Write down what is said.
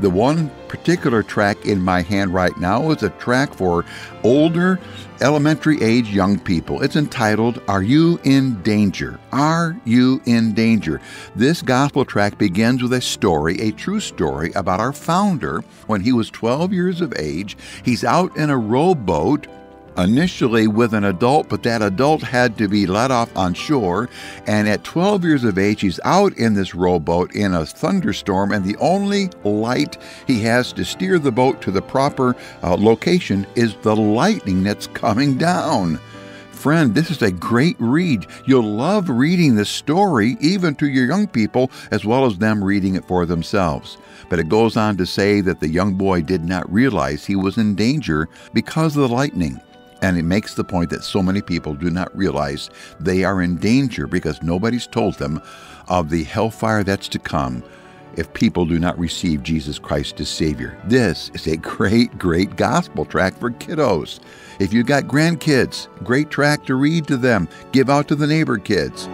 The one particular tract in my hand right now is a tract for older, elementary age young people. It's entitled, Are You in Danger? Are You in Danger? This gospel tract begins with a story, a true story about our founder when he was 12 years of age. He's out in a rowboat initially with an adult, but that adult had to be let off on shore. And at 12 years of age, he's out in this rowboat in a thunderstorm, and the only light he has to steer the boat to the proper uh, location is the lightning that's coming down. Friend, this is a great read. You'll love reading this story, even to your young people, as well as them reading it for themselves. But it goes on to say that the young boy did not realize he was in danger because of the lightning. And it makes the point that so many people do not realize they are in danger because nobody's told them of the hellfire that's to come if people do not receive Jesus Christ as Savior. This is a great, great gospel tract for kiddos. If you've got grandkids, great tract to read to them. Give out to the neighbor kids.